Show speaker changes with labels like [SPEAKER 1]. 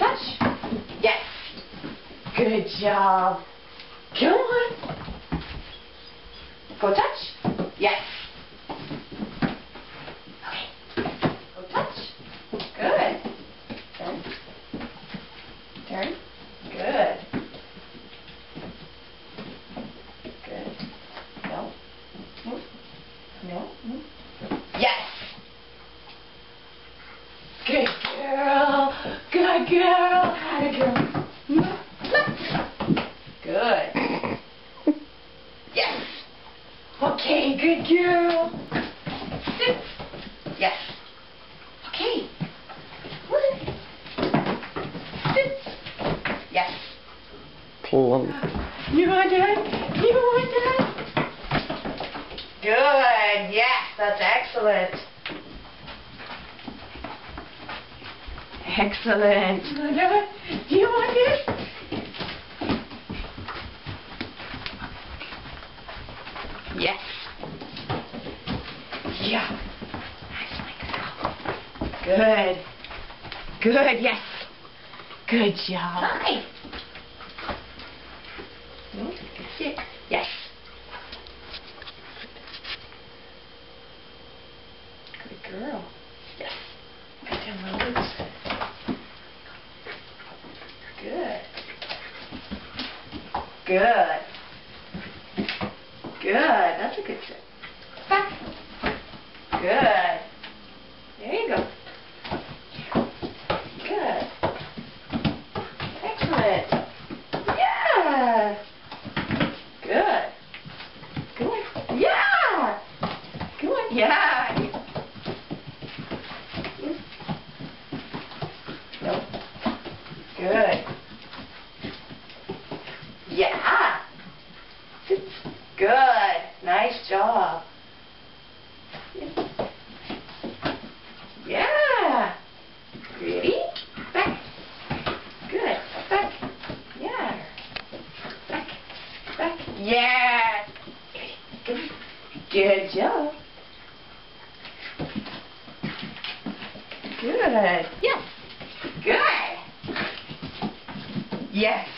[SPEAKER 1] touch. Yes. Good job. Come on. Go touch. Yes. Okay. Go touch. Good. Turn. Turn. Good. Good. No. No. Move. Yes. Good girl. Good girl. Good girl. Good. Yes. Okay, good girl. Sit. Yes. Okay. Sit. Yes.
[SPEAKER 2] Plum.
[SPEAKER 1] You want that? You want that? Good. Yes, that's excellent. Excellent. You want that? Do you want it? Yes. Yeah. That's my girl. Good. Good, yes. Good job. Hi. Sit. Yes. Good girl. Yes. Down my. Good. Good. Good. That's a good sit. Back. Good. There you go. Good. Excellent. Yeah. Good. Good one. Yeah. Good one. Yeah. No. Good. Yeah. Sit. Good. Nice job. Yeah. Ready? Back. Good. Back. Yeah. Back. Yeah. Good. Job. Good. Yes. Good. Yes.